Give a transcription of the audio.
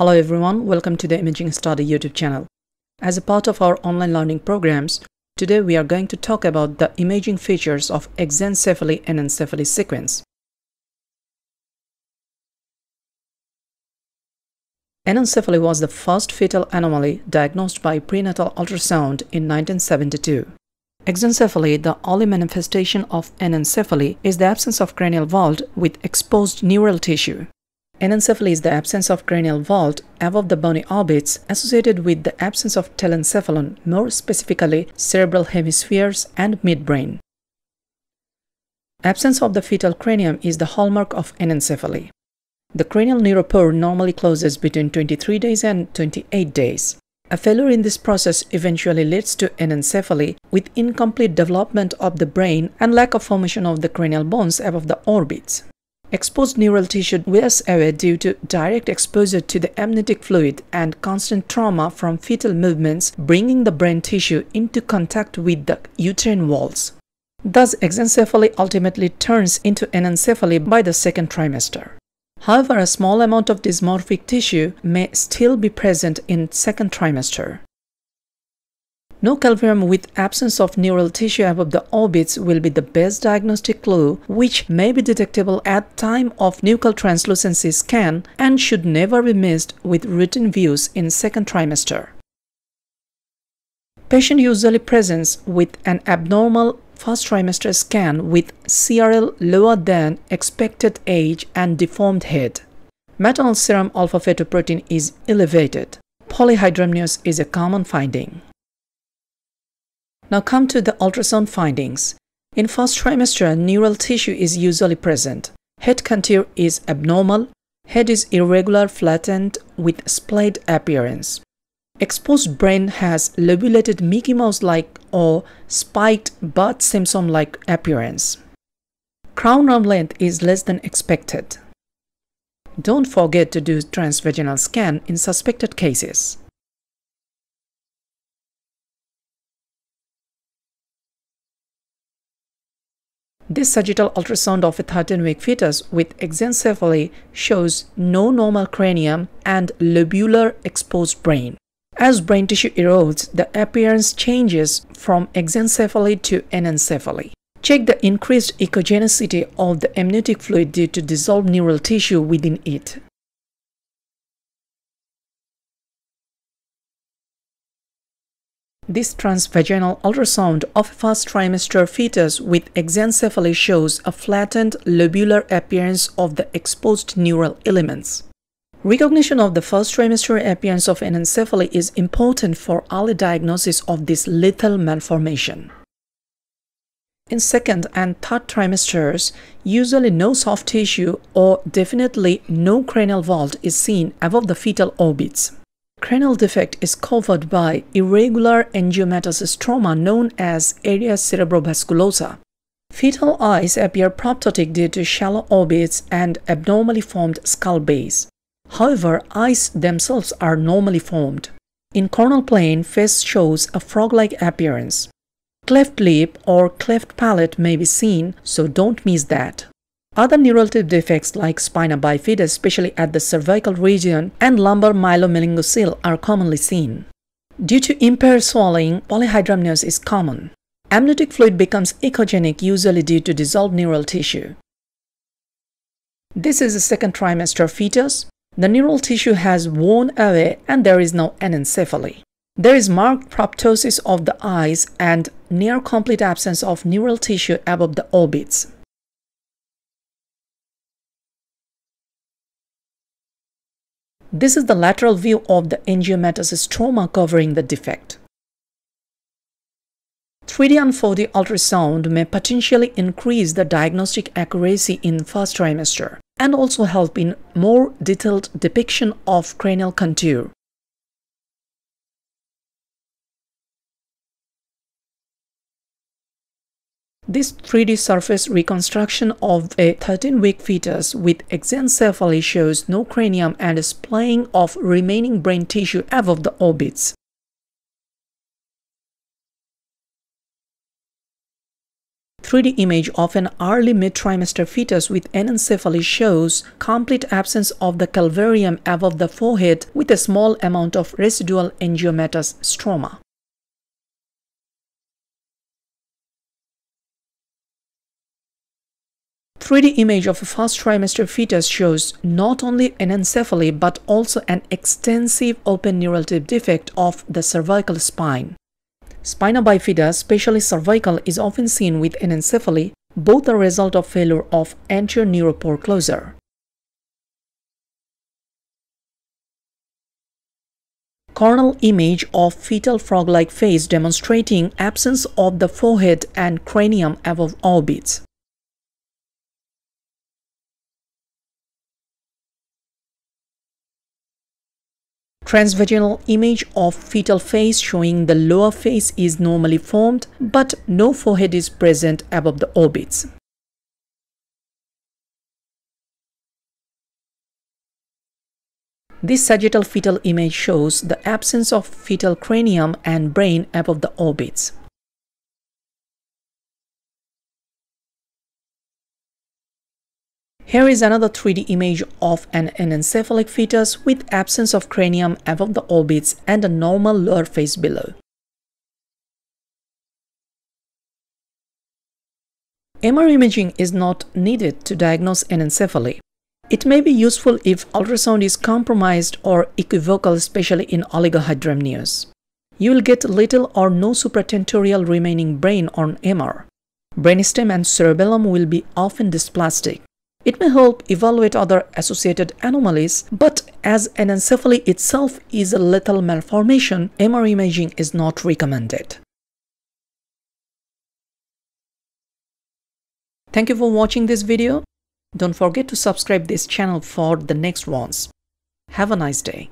Hello everyone, welcome to the Imaging Study YouTube channel. As a part of our online learning programs, today we are going to talk about the imaging features of exencephaly anencephaly sequence. Anencephaly was the first fetal anomaly diagnosed by prenatal ultrasound in 1972. Exencephaly, the only manifestation of anencephaly, is the absence of cranial vault with exposed neural tissue. Anencephaly is the absence of cranial vault above the bony orbits associated with the absence of telencephalon, more specifically cerebral hemispheres and midbrain. Absence of the fetal cranium is the hallmark of anencephaly. The cranial neuropore normally closes between 23 days and 28 days. A failure in this process eventually leads to anencephaly with incomplete development of the brain and lack of formation of the cranial bones above the orbits. Exposed neural tissue wears away due to direct exposure to the amniotic fluid and constant trauma from fetal movements, bringing the brain tissue into contact with the uterine walls. Thus, exencephaly ultimately turns into anencephaly by the second trimester. However, a small amount of dysmorphic tissue may still be present in second trimester. No calvarium with absence of neural tissue above the orbits will be the best diagnostic clue which may be detectable at time of nuchal translucency scan and should never be missed with routine views in second trimester. Patient usually presents with an abnormal first trimester scan with CRL lower than expected age and deformed head. Maternal serum alpha-fetoprotein is elevated. Polyhydramnios is a common finding. Now come to the ultrasound findings. In first trimester, neural tissue is usually present. Head contour is abnormal. Head is irregular flattened with splayed appearance. Exposed brain has lobulated Mickey Mouse-like or spiked Bart Simpson-like appearance. Crown rump length is less than expected. Don't forget to do transvaginal scan in suspected cases. This sagittal ultrasound of a 13-week fetus with exencephaly shows no normal cranium and lobular exposed brain. As brain tissue erodes, the appearance changes from exencephaly to anencephaly. Check the increased echogenicity of the amniotic fluid due to dissolved neural tissue within it. This transvaginal ultrasound of a first trimester fetus with exencephaly shows a flattened lobular appearance of the exposed neural elements. Recognition of the first trimester appearance of anencephaly is important for early diagnosis of this lethal malformation. In second and third trimesters, usually no soft tissue or definitely no cranial vault is seen above the fetal orbits. Cranial defect is covered by irregular angiomatous stroma known as area cerebrovasculosa. Fetal eyes appear proptotic due to shallow orbits and abnormally formed skull base. However, eyes themselves are normally formed. In coronal plane, face shows a frog-like appearance. Cleft lip or cleft palate may be seen, so don't miss that. Other neurologic defects like spina bifida, especially at the cervical region, and lumbar myelomeningocele are commonly seen. Due to impaired swallowing, polyhydramnios is common. Amniotic fluid becomes echogenic usually due to dissolved neural tissue. This is a second trimester fetus. The neural tissue has worn away and there is no anencephaly. There is marked proptosis of the eyes and near complete absence of neural tissue above the orbits. This is the lateral view of the angiomatous stroma covering the defect. 3D and 4D ultrasound may potentially increase the diagnostic accuracy in first trimester and also help in more detailed depiction of cranial contour. This 3D surface reconstruction of a 13-week fetus with exencephaly shows no cranium and a splaying of remaining brain tissue above the orbits. 3D image of an early mid-trimester fetus with anencephaly shows complete absence of the calvarium above the forehead with a small amount of residual angiomatous stroma. 3D image of a first trimester fetus shows not only anencephaly but also an extensive open neural tube defect of the cervical spine. Spina bifida, especially cervical, is often seen with anencephaly, both a result of failure of anterior neuropore closure. Coronal image of fetal frog-like face demonstrating absence of the forehead and cranium above orbits. Transvaginal image of fetal face showing the lower face is normally formed but no forehead is present above the orbits. This sagittal fetal image shows the absence of fetal cranium and brain above the orbits. Here is another 3D image of an anencephalic fetus with absence of cranium above the orbits and a normal lower face below. MR imaging is not needed to diagnose anencephaly. It may be useful if ultrasound is compromised or equivocal, especially in oligohydramnios. You will get little or no supratentorial remaining brain on MR. Brainstem and cerebellum will be often dysplastic. It may help evaluate other associated anomalies, but as anencephaly itself is a lethal malformation, MR imaging is not recommended. Thank you for watching this video. Don't forget to subscribe this channel for the next ones. Have a nice day.